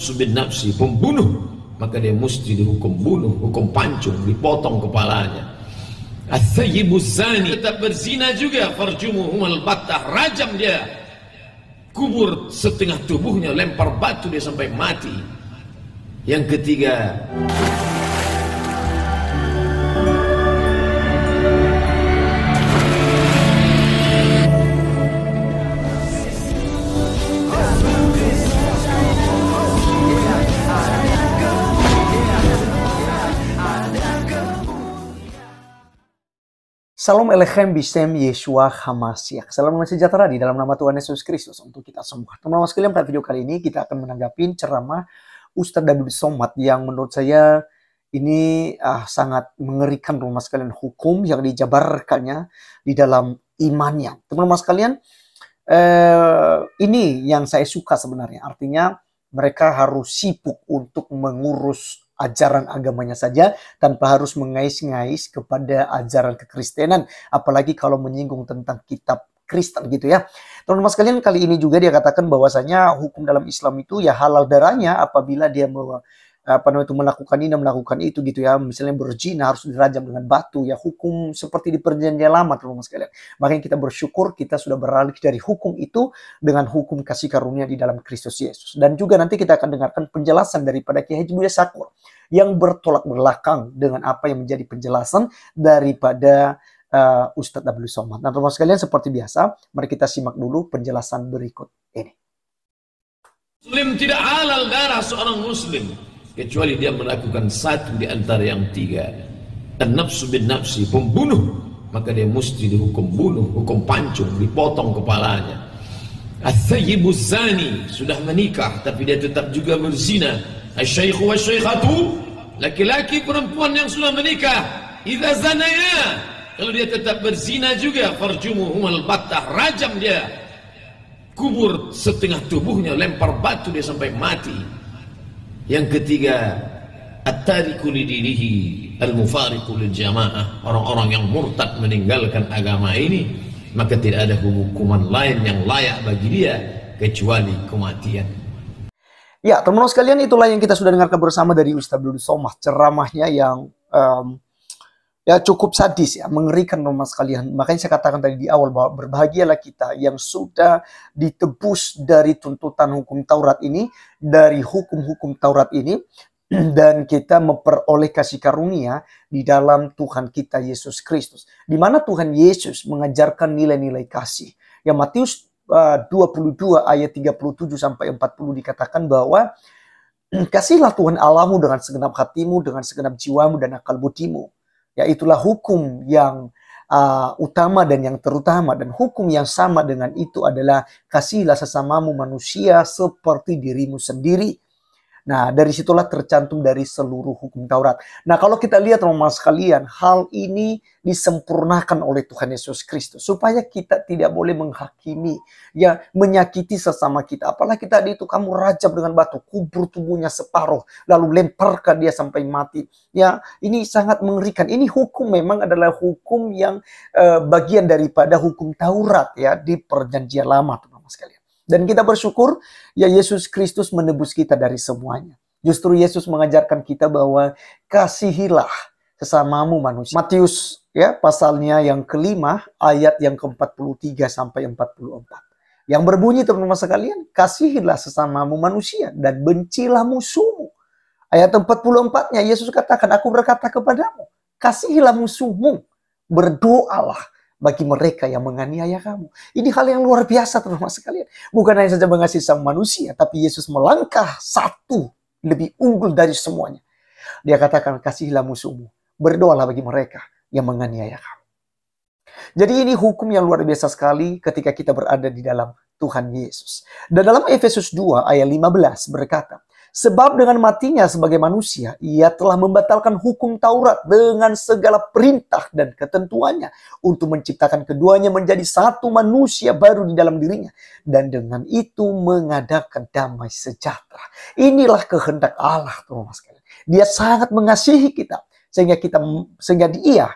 Subin nafsi pembunuh maka dia mesti dihukum bunuh, hukum pancung, dipotong kepalanya. Athayibu zani tetap berzina juga. Farjumuhum batah rajam dia. Kubur setengah tubuhnya lempar batu dia sampai mati. Yang ketiga Salam Elechem Bisem Yeshua Hamasiah. Salam sejahtera di dalam nama Tuhan Yesus Kristus untuk kita semua. Teman-teman sekalian, pada video kali ini kita akan menanggapi ceramah Ustadz David Somad yang menurut saya ini uh, sangat mengerikan teman-teman sekalian hukum yang dijabarkannya di dalam imannya. Teman-teman sekalian, uh, ini yang saya suka sebenarnya. Artinya mereka harus sibuk untuk mengurus ajaran agamanya saja tanpa harus mengais-ngais kepada ajaran kekristenan apalagi kalau menyinggung tentang kitab Kristen gitu ya. Teman-teman sekalian kali ini juga dia katakan bahwasanya hukum dalam Islam itu ya halal darahnya apabila dia apa namanya itu melakukan ini melakukan itu gitu ya misalnya berzina harus dirajam dengan batu ya hukum seperti di perjanjian lama teman-teman sekalian makanya kita bersyukur kita sudah beralih dari hukum itu dengan hukum kasih karunia di dalam Kristus Yesus dan juga nanti kita akan dengarkan penjelasan daripada Kiai Haji Buya Sakur yang bertolak belakang dengan apa yang menjadi penjelasan daripada uh, Ustadz Abdul Somad. Nah teman-teman sekalian seperti biasa mari kita simak dulu penjelasan berikut ini. Muslim tidak halal darah seorang muslim kecuali dia melakukan satu di antara yang tiga. Dan nafsu bin nafsi pembunuh maka dia mesti dihukum bunuh hukum pancung dipotong kepalanya. Athayibu zani sudah menikah tapi dia tetap juga berzina. Asyaikhu wa syaikhatu laki-laki perempuan yang sudah menikah. Idza zanaya kalau dia tetap berzina juga farjumuhum batah rajam dia. Kubur setengah tubuhnya lempar batu dia sampai mati yang ketiga, at-tariku lidinihi al-mufariqu jamaah. Orang-orang yang murtad meninggalkan agama ini, maka tidak ada hukuman lain yang layak bagi dia kecuali kematian. Ya, teman-teman sekalian, itulah yang kita sudah dengarkan bersama dari Ustaz Abdul Somah, ceramahnya yang um, ya cukup sadis ya, mengerikan teman sekalian. Makanya saya katakan tadi di awal bahwa berbahagialah kita yang sudah ditebus dari tuntutan hukum Taurat ini, dari hukum-hukum Taurat ini, dan kita memperoleh kasih karunia di dalam Tuhan kita Yesus Kristus. Di mana Tuhan Yesus mengajarkan nilai-nilai kasih. Yang Matius uh, 22 ayat 37 sampai 40 dikatakan bahwa kasihlah Tuhan Allahmu dengan segenap hatimu, dengan segenap jiwamu dan akal budimu Ya itulah hukum yang uh, utama dan yang terutama dan hukum yang sama dengan itu adalah kasihlah sesamamu manusia seperti dirimu sendiri. Nah, dari situlah tercantum dari seluruh hukum Taurat. Nah, kalau kita lihat teman-teman sekalian, hal ini disempurnakan oleh Tuhan Yesus Kristus supaya kita tidak boleh menghakimi, ya menyakiti sesama kita. Apalagi tadi itu kamu rajam dengan batu, kubur tubuhnya separuh, lalu lemparkan dia sampai mati. Ya, ini sangat mengerikan. Ini hukum memang adalah hukum yang uh, bagian daripada hukum Taurat ya di Perjanjian Lama, teman-teman sekalian. Dan kita bersyukur ya Yesus Kristus menebus kita dari semuanya. Justru Yesus mengajarkan kita bahwa kasihilah sesamamu manusia. Matius ya pasalnya yang kelima ayat yang ke-43 sampai 44. Yang berbunyi teman-teman sekalian, kasihilah sesamamu manusia dan bencilah musuhmu. Ayat 44-nya Yesus katakan, aku berkata kepadamu, kasihilah musuhmu, berdoalah bagi mereka yang menganiaya kamu. Ini hal yang luar biasa teman-teman sekalian. Bukan hanya saja mengasihi sama manusia, tapi Yesus melangkah satu lebih unggul dari semuanya. Dia katakan, kasihilah musuhmu. Berdoalah bagi mereka yang menganiaya kamu. Jadi ini hukum yang luar biasa sekali ketika kita berada di dalam Tuhan Yesus. Dan dalam Efesus 2 ayat 15 berkata, Sebab dengan matinya sebagai manusia, ia telah membatalkan hukum Taurat dengan segala perintah dan ketentuannya untuk menciptakan keduanya menjadi satu manusia baru di dalam dirinya. Dan dengan itu mengadakan damai sejahtera. Inilah kehendak Allah, teman-teman sekalian. Dia sangat mengasihi kita. Sehingga kita sehingga dia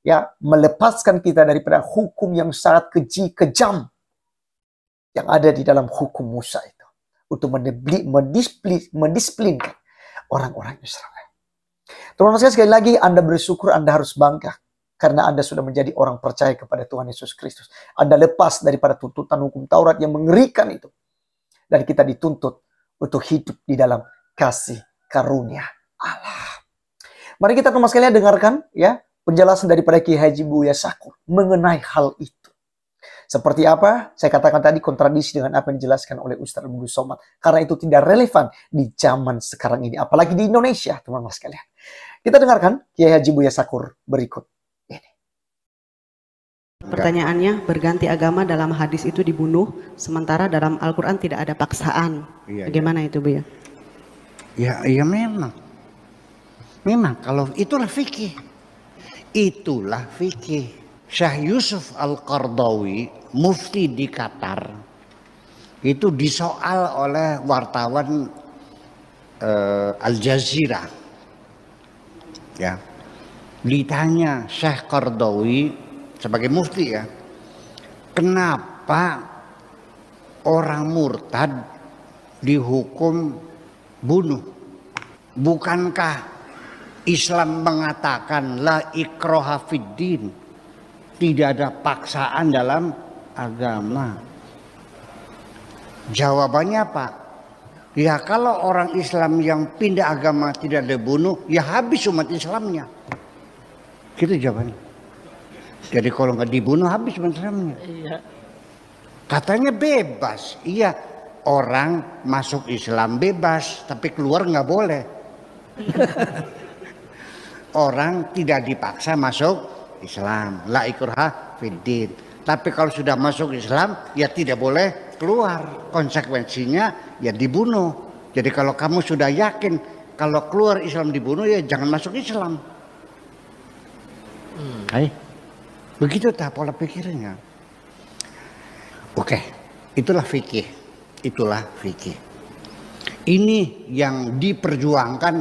ya melepaskan kita daripada hukum yang sangat keji, kejam yang ada di dalam hukum Musa itu. Untuk mendibli- mendisipli- mendisiplinkan orang-orang Israel. Teman-teman sekali lagi Anda bersyukur Anda harus bangga karena Anda sudah menjadi orang percaya kepada Tuhan Yesus Kristus. Anda lepas daripada tuntutan hukum Taurat yang mengerikan itu. Dan kita dituntut untuk hidup di dalam kasih karunia Allah. Mari kita teman sekalian dengarkan ya penjelasan daripada Ki Haji Buya Sakur mengenai hal itu. Seperti apa? Saya katakan tadi kontradiksi dengan apa yang dijelaskan oleh Ustaz Abdul Somad. Karena itu tidak relevan di zaman sekarang ini. Apalagi di Indonesia, teman-teman sekalian. Kita dengarkan Kiai Haji Buya Sakur berikut. Pertanyaannya, berganti agama dalam hadis itu dibunuh, sementara dalam Al-Quran tidak ada paksaan. Iya, Bagaimana itu, Bu ya? Ya, ya memang. Memang kalau itulah fikih. Itulah fikih. Syekh Yusuf Al-Qardawi, mufti di Qatar, itu disoal oleh wartawan eh, Al Jazeera. Ya. Ditanya Syekh Qardawi sebagai mufti ya, kenapa orang murtad dihukum bunuh? Bukankah Islam mengatakan la ikroha fiddin, tidak ada paksaan dalam agama. Jawabannya apa? Ya kalau orang Islam yang pindah agama tidak dibunuh, ya habis umat Islamnya. Gitu jawabannya. Jadi kalau nggak dibunuh habis umat Islamnya. Katanya bebas. Iya, orang masuk Islam bebas, tapi keluar nggak boleh. orang tidak dipaksa masuk Islam. La ikraha fiddin. Tapi kalau sudah masuk Islam, ya tidak boleh keluar. Konsekuensinya ya dibunuh. Jadi kalau kamu sudah yakin kalau keluar Islam dibunuh ya jangan masuk Islam. Hai. Begitu tak pola pikirnya. Oke, itulah fikih. Itulah fikih. Ini yang diperjuangkan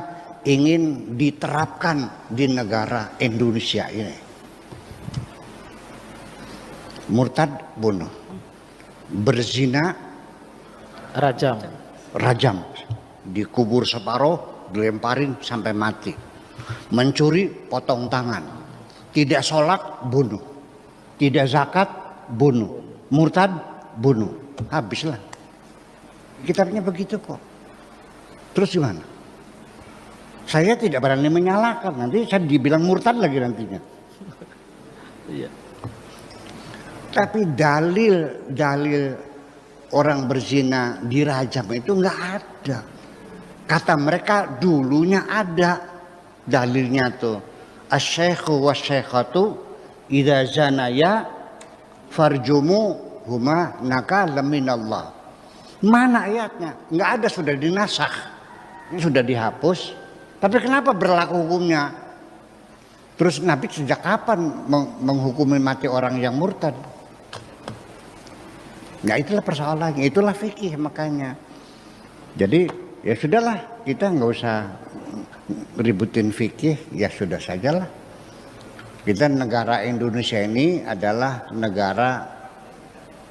ingin diterapkan di negara Indonesia ini. Murtad bunuh. Berzina Rajam. rajam. Dikubur separuh, dilemparin sampai mati. Mencuri potong tangan. Tidak sholat bunuh. Tidak zakat bunuh. Murtad bunuh. Habislah. Kitabnya begitu kok. Terus gimana? Saya tidak berani menyalahkan. Nanti saya dibilang murtad lagi nantinya. Iya. Tapi dalil dalil orang berzina dirajam itu nggak ada. Kata mereka dulunya ada dalilnya tuh. Asyikhu wasyikhatu idza zanaya farjumu huma nakal minallah. Mana ayatnya? Nggak ada sudah dinasah. Ini sudah dihapus. Tapi kenapa berlaku hukumnya? Terus Nabi sejak kapan meng- menghukumi mati orang yang murtad? Nah itulah persoalannya, itulah fikih makanya. Jadi ya sudahlah kita nggak usah ributin fikih, ya sudah sajalah. Kita negara Indonesia ini adalah negara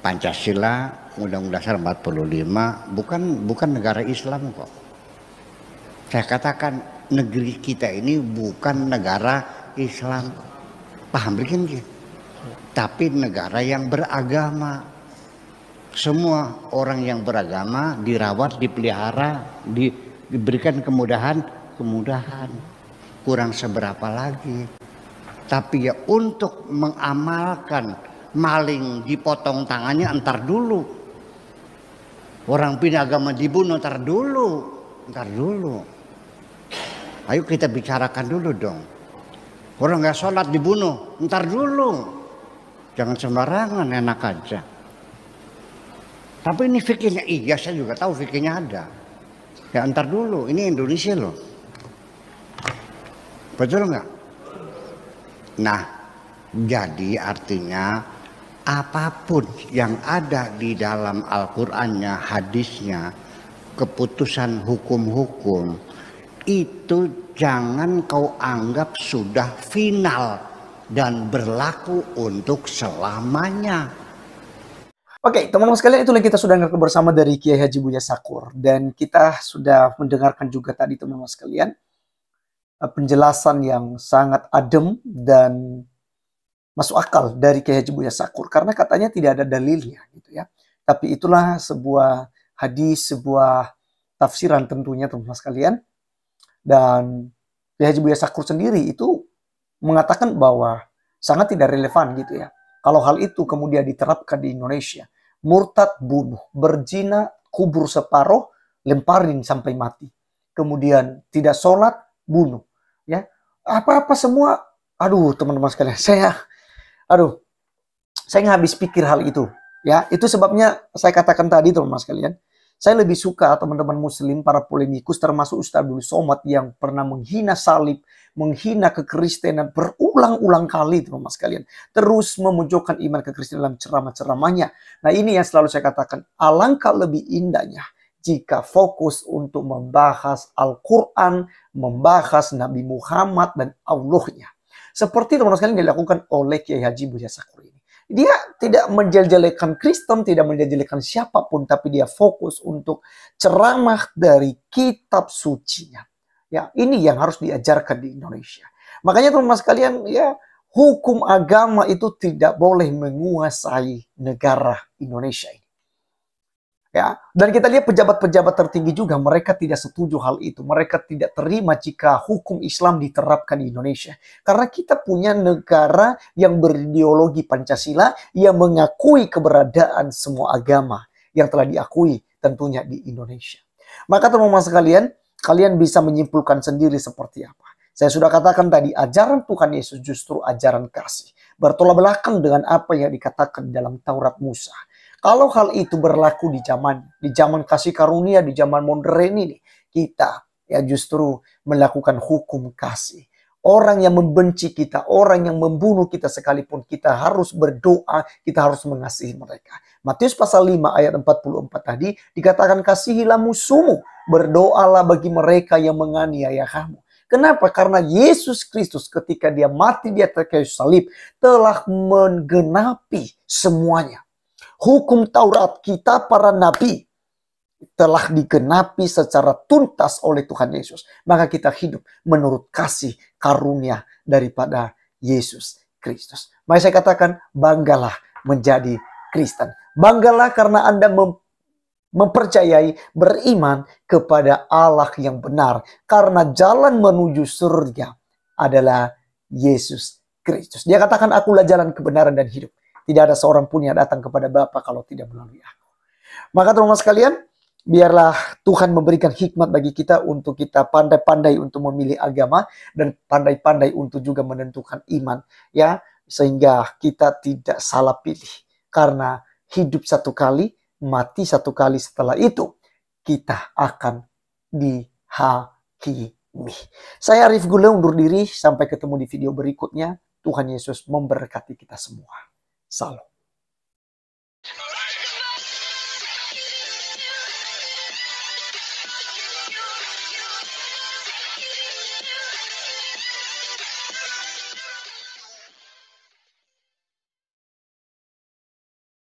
Pancasila, Undang-Undang Dasar 45, bukan bukan negara Islam kok. Saya katakan negeri kita ini bukan negara Islam, paham bikin Tapi negara yang beragama semua orang yang beragama dirawat, dipelihara, di- diberikan kemudahan, kemudahan. Kurang seberapa lagi. Tapi ya untuk mengamalkan maling dipotong tangannya entar dulu. Orang pindah agama dibunuh entar dulu, entar dulu. Ayo kita bicarakan dulu dong. Orang nggak sholat dibunuh, entar dulu. Jangan sembarangan, enak aja. Tapi ini fikirnya, iya saya juga tahu fikirnya ada. Ya antar dulu, ini Indonesia loh. Betul nggak? Nah, jadi artinya apa pun yang ada di dalam Al-Qur'annya, hadisnya, keputusan hukum-hukum itu jangan kau anggap sudah final dan berlaku untuk selamanya. Oke, teman-teman sekalian, itulah yang kita sudah dengarkan bersama dari Kiai Haji Buya Sakur. Dan kita sudah mendengarkan juga tadi teman-teman sekalian, eh, penjelasan yang sangat adem dan masuk akal dari Kiai Haji Buya Sakur. Karena katanya tidak ada dalilnya gitu ya. Tapi itulah sebuah hadis, sebuah tafsiran tentunya teman-teman sekalian. Dan Kiai Haji Buya Sakur sendiri itu mengatakan bahwa sangat tidak relevan gitu ya. Kalau hal itu kemudian diterapkan di Indonesia, murtad bunuh, berzina kubur separuh, lemparin sampai mati. Kemudian tidak sholat, bunuh. Ya, apa-apa semua. Aduh, teman-teman sekalian, saya, aduh, saya nggak habis pikir hal itu. Ya, itu sebabnya saya katakan tadi, teman-teman sekalian, saya lebih suka teman-teman muslim, para polemikus, termasuk Ustaz Abdul Somad yang pernah menghina salib, menghina kekristenan berulang-ulang kali teman-teman sekalian. Terus memojokkan iman kekristenan dalam ceramah-ceramahnya. Nah ini yang selalu saya katakan, alangkah lebih indahnya jika fokus untuk membahas Al-Quran, membahas Nabi Muhammad dan Allahnya. Seperti teman-teman sekalian dilakukan oleh Kiai Haji Buya Sakur ini. Dia tidak menjelek-jelekan Kristen, tidak menjelek-jelekan siapa pun, tapi dia fokus untuk ceramah dari kitab sucinya. Ya, ini yang harus diajarkan di Indonesia. Makanya teman-teman sekalian, ya hukum agama itu tidak boleh menguasai negara Indonesia ini. Ya, dan kita lihat pejabat-pejabat tertinggi juga mereka tidak setuju hal itu. Mereka tidak terima jika hukum Islam diterapkan di Indonesia. Karena kita punya negara yang berideologi Pancasila yang mengakui keberadaan semua agama yang telah diakui tentunya di Indonesia. Maka teman-teman sekalian, kalian bisa menyimpulkan sendiri seperti apa. Saya sudah katakan tadi, ajaran Tuhan Yesus justru ajaran kasih. Bertolak belakang dengan apa yang dikatakan dalam Taurat Musa kalau hal itu berlaku di zaman di zaman kasih karunia, di zaman modern ini, kita ya justru melakukan hukum kasih. Orang yang membenci kita, orang yang membunuh kita sekalipun kita harus berdoa, kita harus mengasihi mereka. Matius pasal 5 ayat 44 tadi dikatakan kasihilah musuhmu, berdoalah bagi mereka yang menganiaya kamu. Kenapa? Karena Yesus Kristus ketika dia mati di atas kayu salib telah menggenapi semuanya hukum Taurat kita para nabi telah digenapi secara tuntas oleh Tuhan Yesus. Maka kita hidup menurut kasih karunia daripada Yesus Kristus. Maka saya katakan banggalah menjadi Kristen. Banggalah karena Anda mem mempercayai, beriman kepada Allah yang benar. Karena jalan menuju surga adalah Yesus Kristus. Dia katakan akulah jalan kebenaran dan hidup. Tidak ada seorang pun yang datang kepada Bapa kalau tidak melalui aku. Maka teman-teman sekalian, biarlah Tuhan memberikan hikmat bagi kita untuk kita pandai-pandai untuk memilih agama dan pandai-pandai untuk juga menentukan iman ya sehingga kita tidak salah pilih karena hidup satu kali mati satu kali setelah itu kita akan dihakimi. Saya Arif Gule undur diri sampai ketemu di video berikutnya. Tuhan Yesus memberkati kita semua. Salam.